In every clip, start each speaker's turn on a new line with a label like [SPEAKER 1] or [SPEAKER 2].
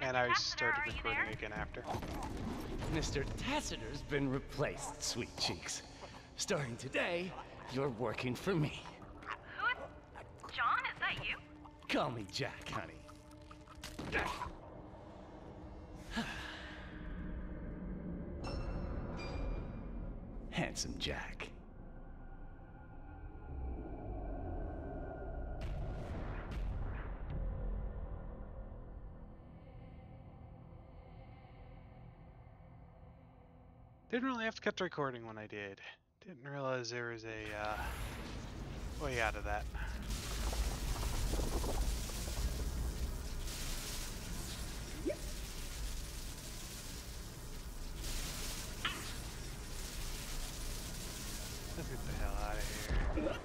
[SPEAKER 1] And I started recording again after.
[SPEAKER 2] Mr. Tassiter's been replaced, sweet cheeks. Starting today, you're working for me.
[SPEAKER 3] Who's John? Is that you?
[SPEAKER 2] Call me Jack, honey. Handsome Jack.
[SPEAKER 1] Didn't really have to cut the recording when I did. Didn't realize there was a uh, way out of that. Let's get the hell out of here.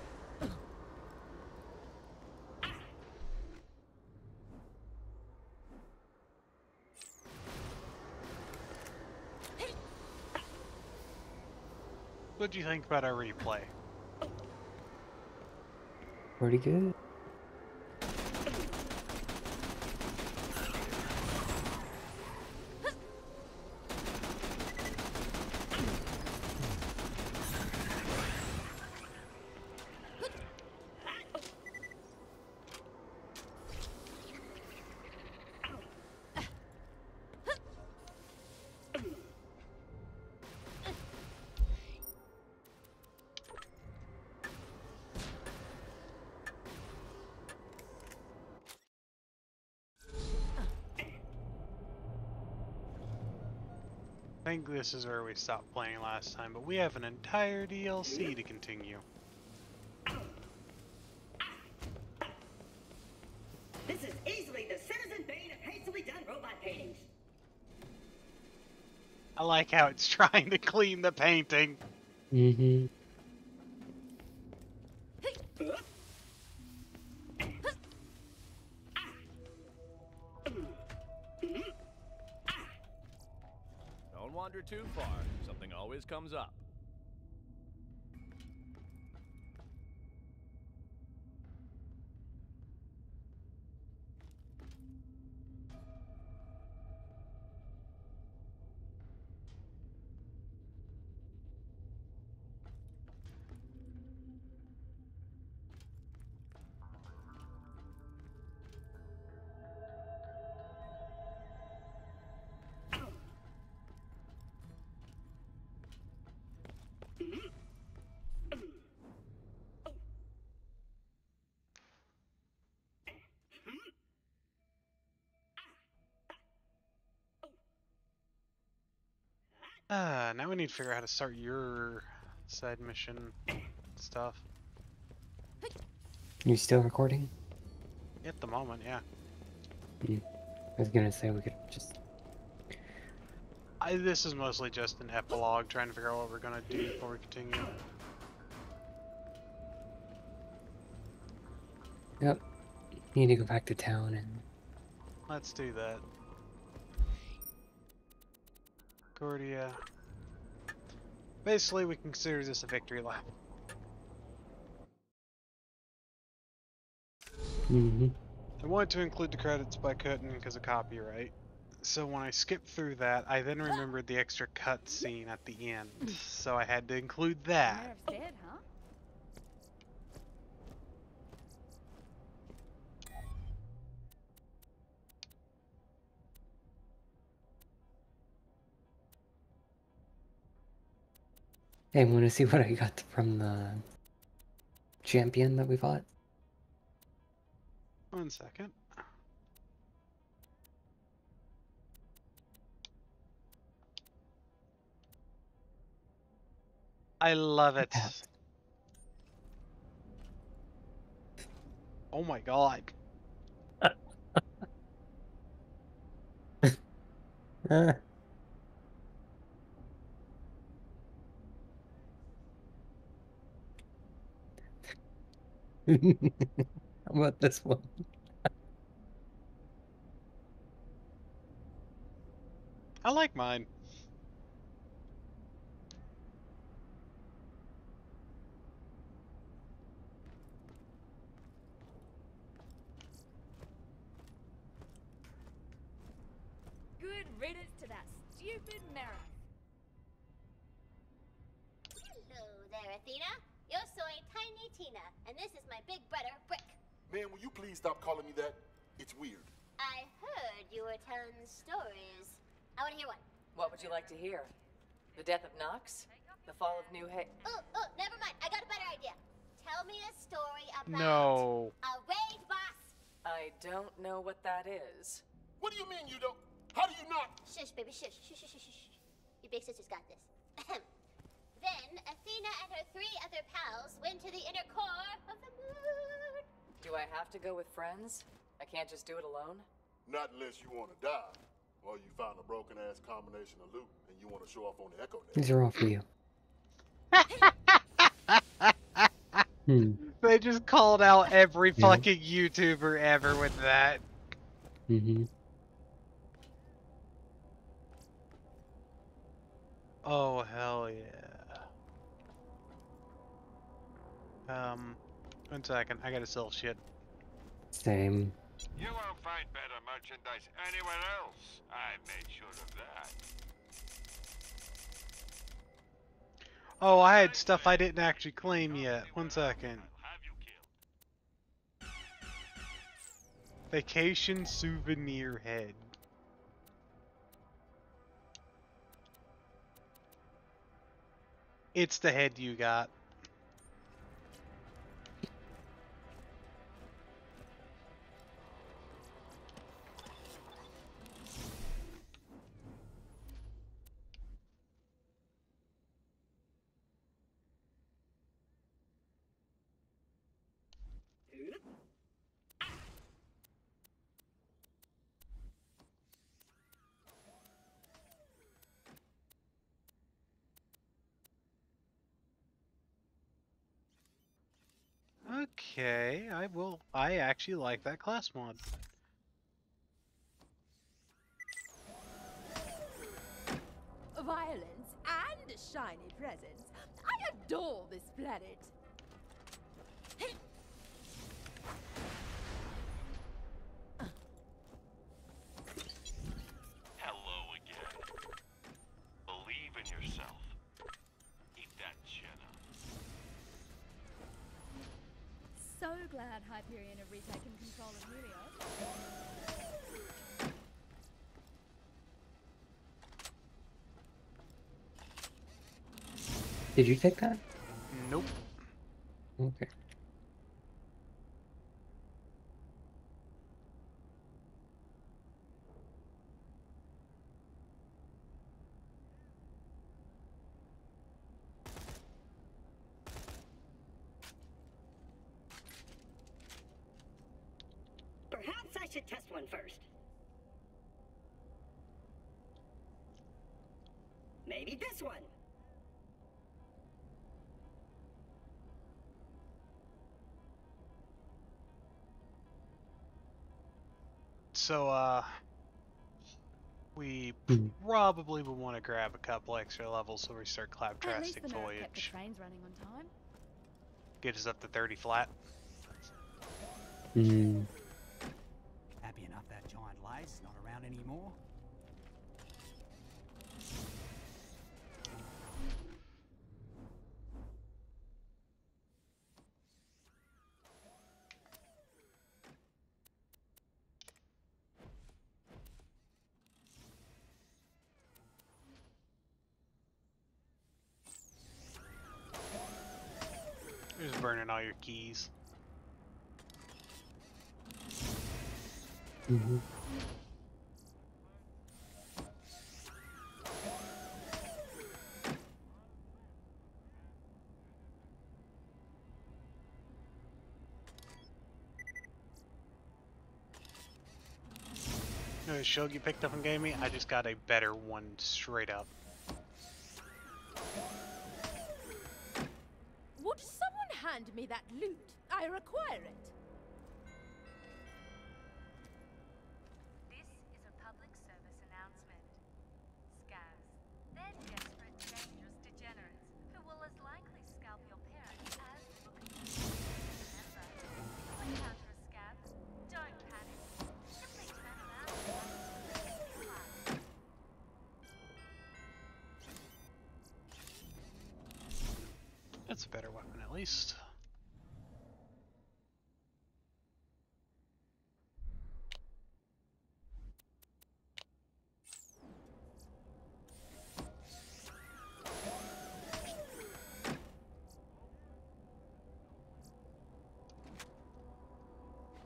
[SPEAKER 1] What do you think about our replay?
[SPEAKER 4] Pretty good.
[SPEAKER 1] Think this is where we stopped playing last time, but we have an entire DLC to continue.
[SPEAKER 5] This is easily the Citizen Kane of hastily done robot paintings.
[SPEAKER 1] I like how it's trying to clean the painting.
[SPEAKER 4] Mm-hmm.
[SPEAKER 6] Comes up.
[SPEAKER 1] Uh, now we need to figure out how to start your side mission stuff.
[SPEAKER 4] You still recording?
[SPEAKER 1] At the moment, yeah.
[SPEAKER 4] I was gonna say we could just.
[SPEAKER 1] I, this is mostly just an epilogue, trying to figure out what we're gonna do before we continue.
[SPEAKER 4] Yep. Need to go back to town and.
[SPEAKER 1] Let's do that. Cordia. Basically, we consider this a victory lap.
[SPEAKER 4] Mm-hmm.
[SPEAKER 1] I wanted to include the credits, but I couldn't because of copyright. So when I skipped through that, I then remembered the extra cut scene at the end. So I had to include that.
[SPEAKER 4] Hey, want to see what I got from the champion that we fought?
[SPEAKER 1] One second. I love it.
[SPEAKER 4] Yeah.
[SPEAKER 1] Oh my god.
[SPEAKER 4] Uh. How about this one?
[SPEAKER 1] I like mine.
[SPEAKER 7] Good riddance to that stupid mirror.
[SPEAKER 8] Hello there, Athena. You're soy Tiny Tina, and this is my big brother, Brick.
[SPEAKER 9] Man, will you please stop calling me that? It's weird.
[SPEAKER 8] I heard you were telling stories. I want to hear one.
[SPEAKER 10] What would you like to hear? The death of Nox? The fall of New Hay?
[SPEAKER 8] Oh, oh, never mind. I got a better idea. Tell me a story about
[SPEAKER 1] No.
[SPEAKER 8] a raid boss.
[SPEAKER 10] I don't know what that is.
[SPEAKER 9] What do you mean you don't? How do you not?
[SPEAKER 8] Shush, baby, shush, shush, shush, shush, shush. Your big sister's got this. then Athena and her three other pals went to the inner core of the moon.
[SPEAKER 10] Do I have to go with friends? I can't just do it alone?
[SPEAKER 9] Not unless you want to die. Or you found a broken ass combination of loot and you want to show off on the Echo Net.
[SPEAKER 4] These are all for you. hmm.
[SPEAKER 1] They just called out every
[SPEAKER 4] Yeah.
[SPEAKER 1] fucking YouTuber ever with that.
[SPEAKER 4] Mm-hmm.
[SPEAKER 1] Oh hell yeah. Um, one second. I gotta sell shit.
[SPEAKER 4] Same.
[SPEAKER 11] You won't find better merchandise anywhere else. I made sure of that.
[SPEAKER 1] Oh, I had stuff I didn't actually claim yet. One second. Vacation souvenir head. It's the head you got. Okay, I will. I actually like that class mod.
[SPEAKER 7] Violence and shiny presents. I adore this planet. Glad Hyperion have retaken control of Helios.
[SPEAKER 4] Did you take that?
[SPEAKER 1] Nope.
[SPEAKER 4] Okay.
[SPEAKER 5] Perhaps I should test one first. Maybe this one.
[SPEAKER 1] So, uh, we
[SPEAKER 4] Hmm.
[SPEAKER 1] probably would want to grab a couple extra levels so we start
[SPEAKER 7] At least
[SPEAKER 1] Claptrastic
[SPEAKER 7] the kept the trains running on time.
[SPEAKER 1] Get us up to 30 flat.
[SPEAKER 4] Hmm.
[SPEAKER 12] Lace not around anymore.
[SPEAKER 1] Just burning all your keys. You know the you picked up and gave me? I just got a better one straight up.
[SPEAKER 7] Would someone hand me that loot? I require it.
[SPEAKER 1] That's a better weapon at least.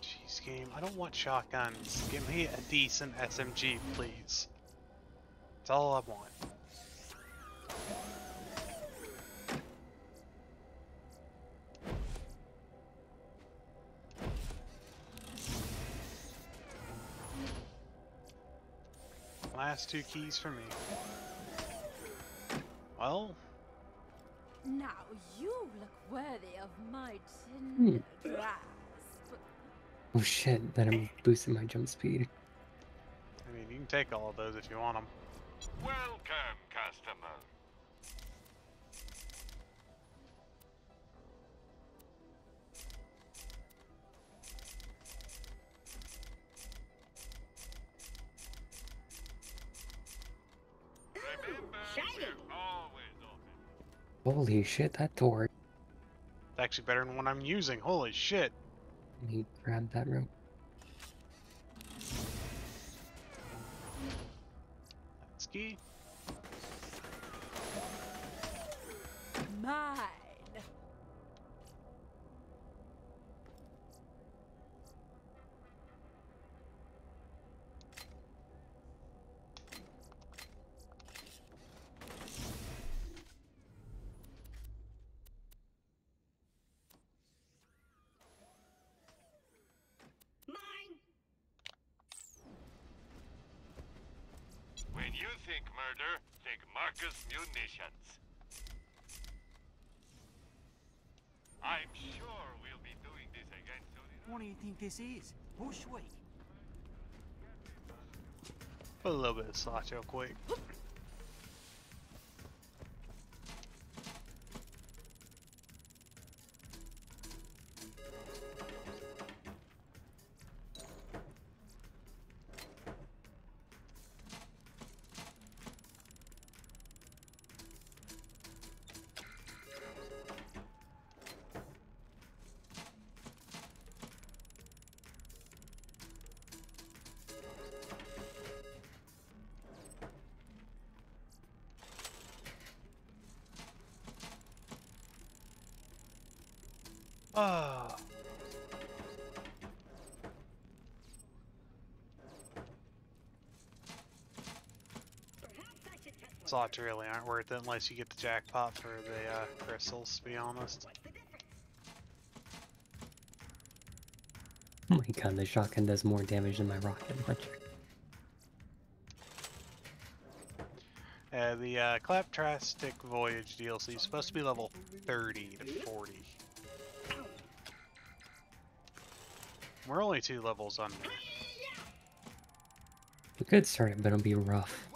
[SPEAKER 1] Jeez, game. I don't want shotguns. Give me a decent SMG, please. That's all I want. Last two keys for me. Well,
[SPEAKER 7] Now you look worthy of my
[SPEAKER 4] Hmm.
[SPEAKER 7] grasp.
[SPEAKER 4] Oh shit, that I'm boosting my jump speed.
[SPEAKER 1] I mean, you can take all of those if you want them.
[SPEAKER 11] Welcome, customer.
[SPEAKER 4] Holy shit, that door.
[SPEAKER 1] It's actually better than what I'm using. Holy shit.
[SPEAKER 4] Let me grab that rope.
[SPEAKER 1] Ski.
[SPEAKER 7] Mine.
[SPEAKER 5] Mine!
[SPEAKER 11] When you think murder, think Marcus Munitions. I'm sure we'll be doing this again soon
[SPEAKER 12] What do you think this is? Bushweek?
[SPEAKER 1] Put a little bit of slot real quick. Slots really aren't worth it unless you get the jackpot for the uh, crystals, to be honest.
[SPEAKER 4] Oh my god, the shotgun does more damage than my rocket launcher.
[SPEAKER 1] Uh, the uh, Claptastic Voyage DLC is supposed to be level 30 to 40. We're only two levels under.
[SPEAKER 4] We could start it, but it'll be rough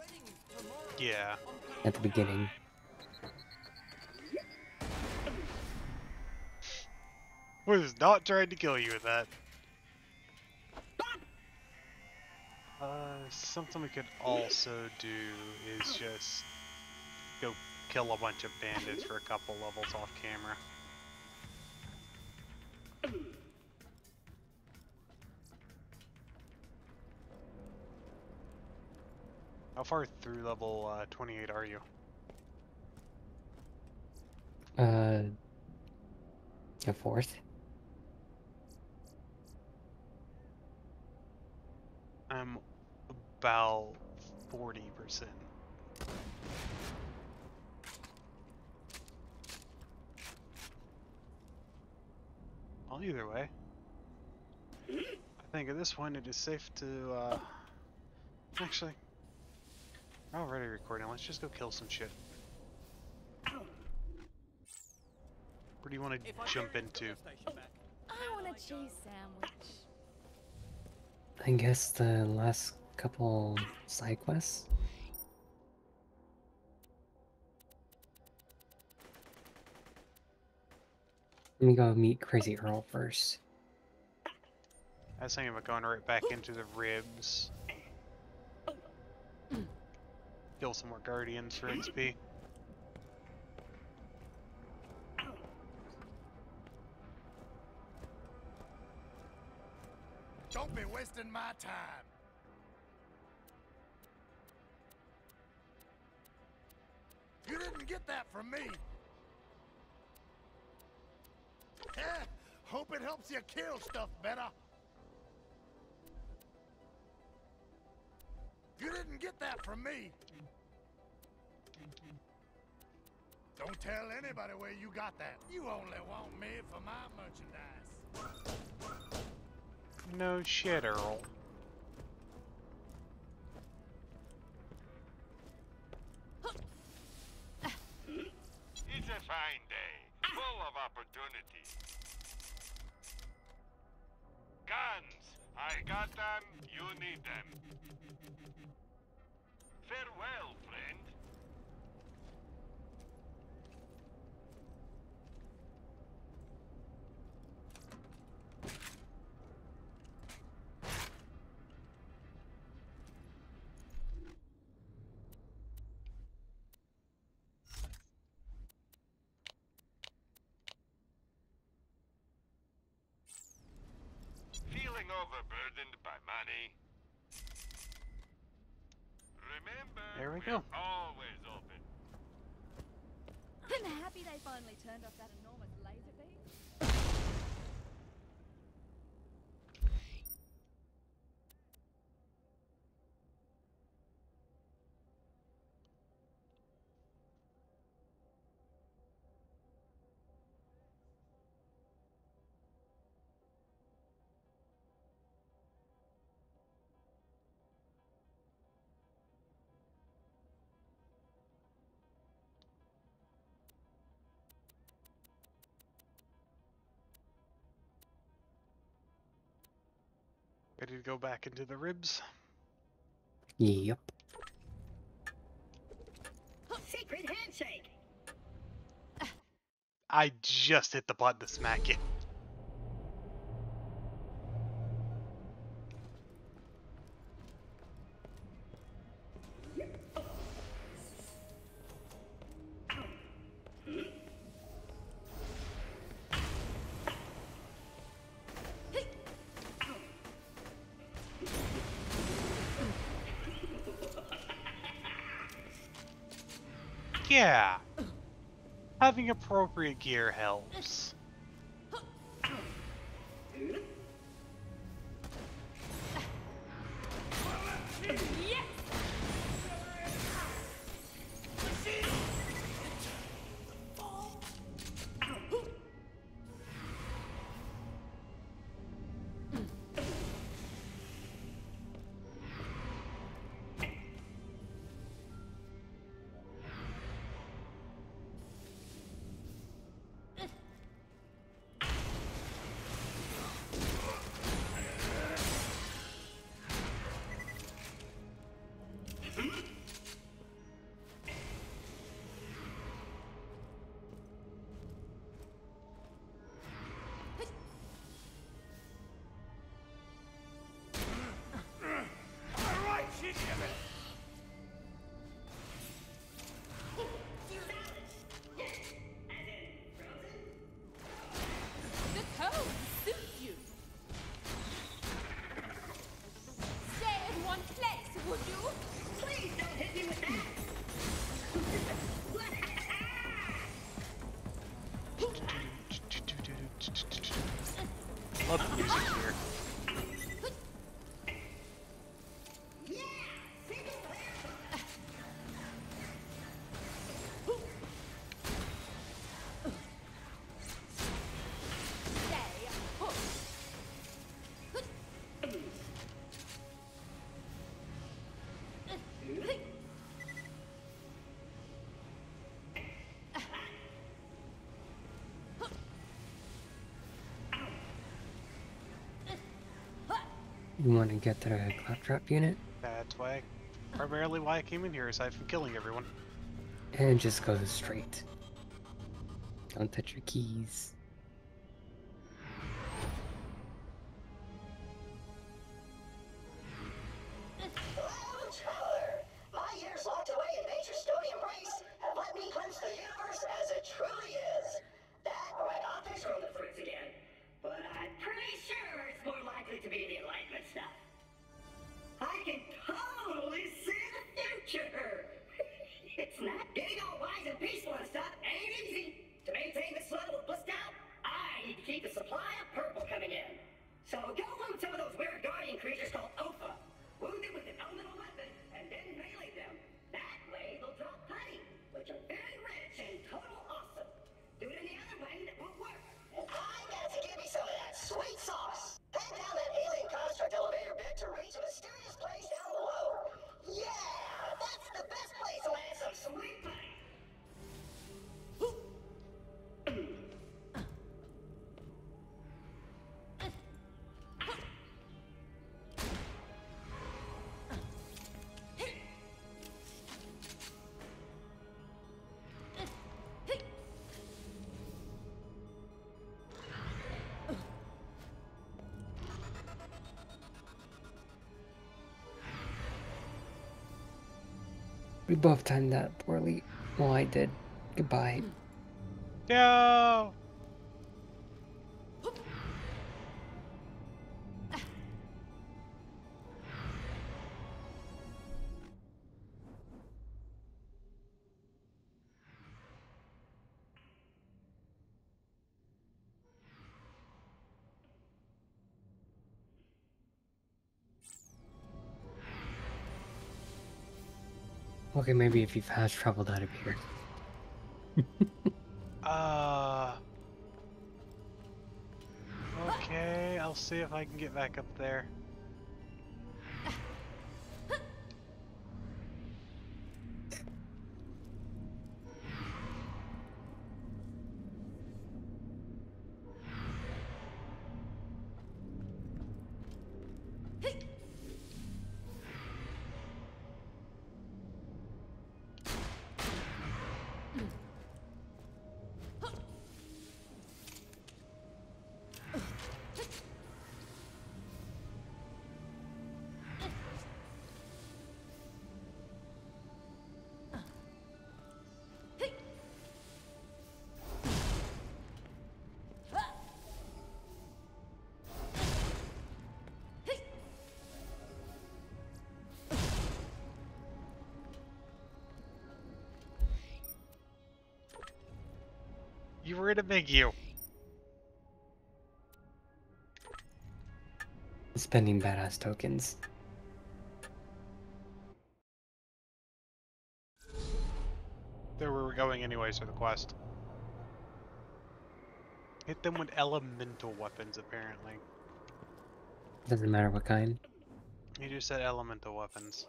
[SPEAKER 1] Yeah.
[SPEAKER 4] at the beginning.
[SPEAKER 1] Was not trying to kill you with that. Uh, something we could also do is just go kill a bunch of bandits for a couple levels off camera. How far through level uh, 28 are you?
[SPEAKER 4] Uh, a fourth.
[SPEAKER 1] I'm about 40%. Well, either way. I think at this point it is safe to, uh... Actually, already recording. Let's just go kill some shit. Where do you want to jump into?
[SPEAKER 7] Oh, I want a cheese sandwich.
[SPEAKER 4] I guess the last couple side quests. Let me go meet Crazy Earl first.
[SPEAKER 1] I was thinking about going right back into the ribs kill some more guardians for XP.
[SPEAKER 13] Don't be wasting my time. You didn't get that from me. Hope it helps you kill stuff better. You didn't get that from me. Don't tell anybody where you got that. You only want me for my merchandise.
[SPEAKER 1] No shit, Earl.
[SPEAKER 11] It's a fine day, full of opportunities. Guns! I got them, you need them. Farewell, friend. By money? Remember,
[SPEAKER 1] There we
[SPEAKER 11] we're
[SPEAKER 1] go.
[SPEAKER 11] always open.
[SPEAKER 7] I'm happy they finally turned off that enormous
[SPEAKER 1] Ready to go back into the ribs?
[SPEAKER 4] Yep.
[SPEAKER 5] Secret handshake.
[SPEAKER 1] I just hit the button to smack you. Appropriate gear helps.
[SPEAKER 7] You
[SPEAKER 4] want to get the claptrap unit
[SPEAKER 1] That's why, primarily why I came in here, aside from killing everyone.
[SPEAKER 4] and just go straight. Don't touch your keys. We both timed that poorly. Well, I did. Goodbye.
[SPEAKER 1] Yo!
[SPEAKER 4] Okay, maybe if you've traveled out of here.
[SPEAKER 1] Uh. Okay, I'll see if I can get back up there. You were in a big you.
[SPEAKER 4] Spending badass tokens.
[SPEAKER 1] There we were going anyways for the quest. Hit them with elemental weapons, apparently.
[SPEAKER 4] Doesn't matter what kind.
[SPEAKER 1] You just said elemental weapons.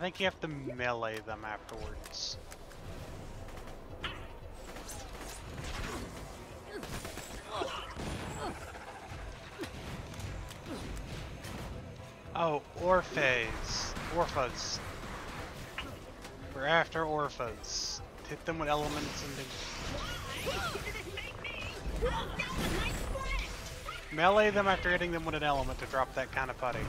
[SPEAKER 1] I think you have to melee them afterwards. Oh, Orphes. Orphas. We're after Orphas. Hit them with elements and then... Melee them after hitting them with an element to drop that kind of putty.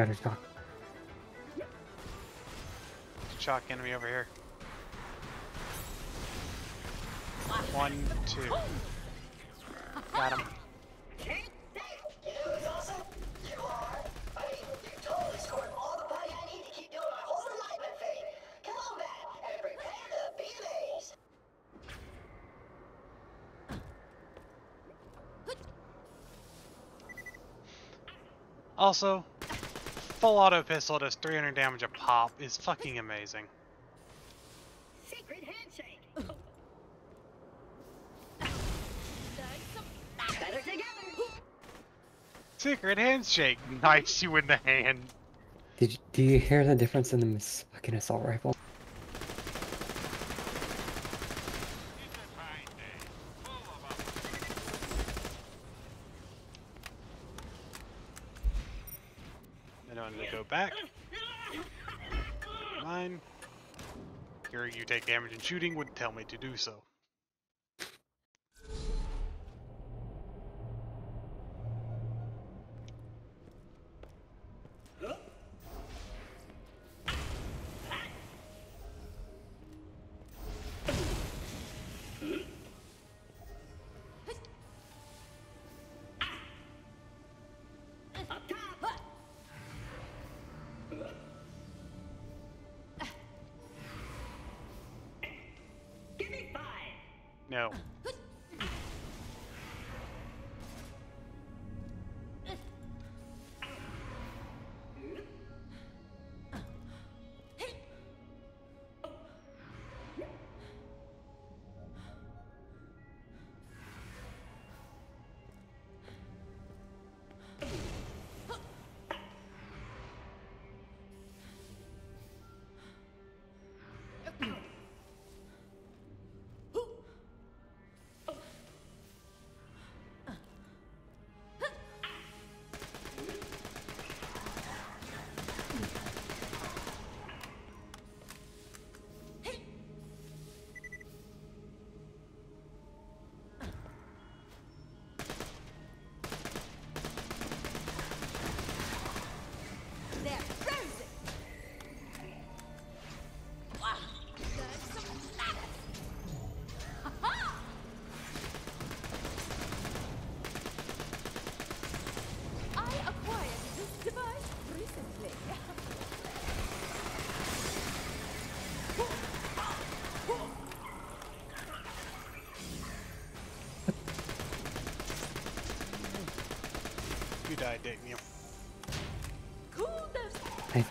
[SPEAKER 4] Got her stock.
[SPEAKER 1] Shock enemy over here. One, two. Got him. Also, full auto pistol does 300 damage a pop is fucking amazing.
[SPEAKER 5] Secret handshake. Better together.
[SPEAKER 1] Secret handshake knifes you in the hand.
[SPEAKER 4] Did you, do you hear the difference in the fucking assault rifle?
[SPEAKER 1] Then I'm gonna go back. Mine.
[SPEAKER 5] Hearing you take damage and shooting would tell me to do so. Died, didn't you?
[SPEAKER 7] cool those
[SPEAKER 4] I think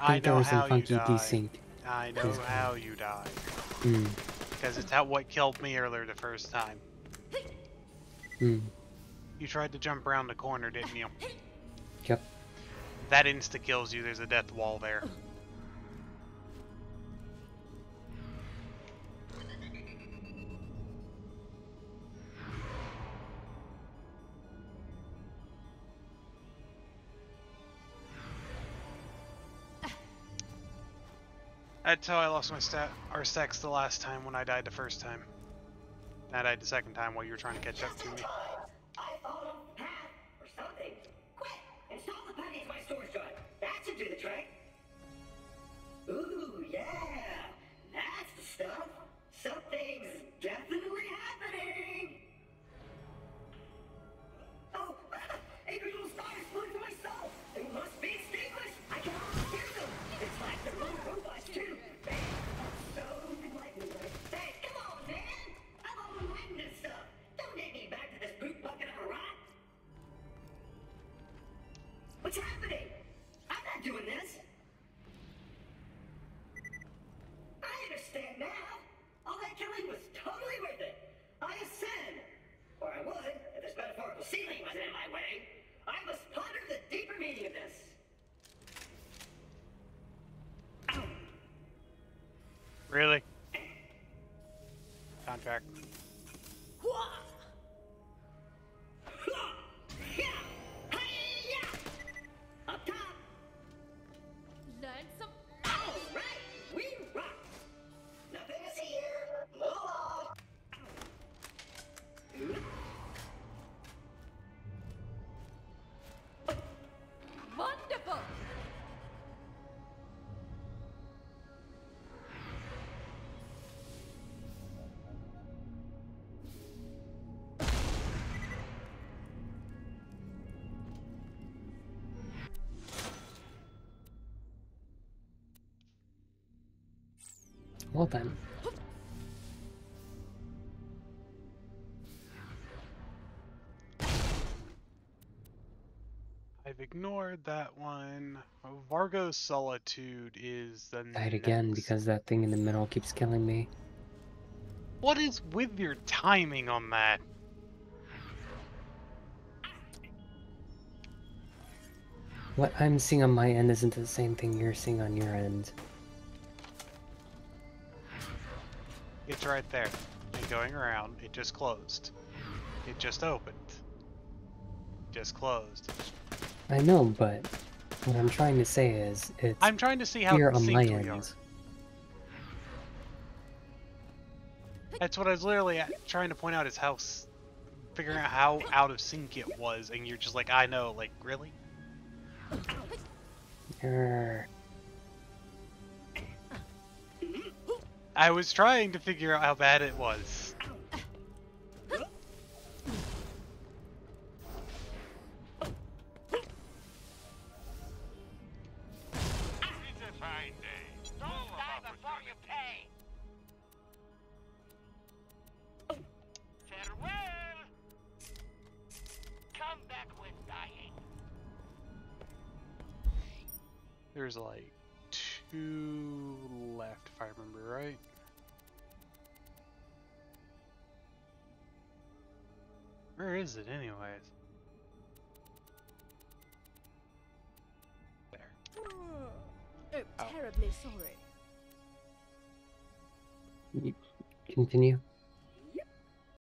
[SPEAKER 5] I know
[SPEAKER 4] was
[SPEAKER 5] how
[SPEAKER 4] funky
[SPEAKER 5] you died.
[SPEAKER 4] desync.
[SPEAKER 5] I know
[SPEAKER 4] Please.
[SPEAKER 5] how you died.
[SPEAKER 4] Hmm.
[SPEAKER 5] Because it's how what killed me earlier the first time.
[SPEAKER 4] Hmm.
[SPEAKER 5] You tried to jump around the corner, didn't you?
[SPEAKER 4] Yep.
[SPEAKER 5] That insta kills you. There's a death wall there. That's how I lost my stat our stacks the last time when I died the first time. I died the second time while you were trying to catch up to me. Contract.
[SPEAKER 4] Well then.
[SPEAKER 5] I've ignored that one. Oh, Vargo's Solitude is the
[SPEAKER 4] Died again because that thing in the middle keeps killing me.
[SPEAKER 5] What is with your timing on that?
[SPEAKER 4] What I'm seeing on my end isn't the same thing you're seeing on your end.
[SPEAKER 5] It's right there. And going around, it just closed. It just opened. Just closed.
[SPEAKER 4] I know, but what I'm trying to say is it's
[SPEAKER 5] I'm trying to see how
[SPEAKER 4] here on my end.
[SPEAKER 1] That's what I was literally trying to point out is how figuring out how out of sync it was, and you're just like, I know, like, really?
[SPEAKER 4] Err.
[SPEAKER 1] I was trying to figure out how bad it was. it anyways? There.
[SPEAKER 7] Oh, oh. terribly sorry.
[SPEAKER 4] Continue.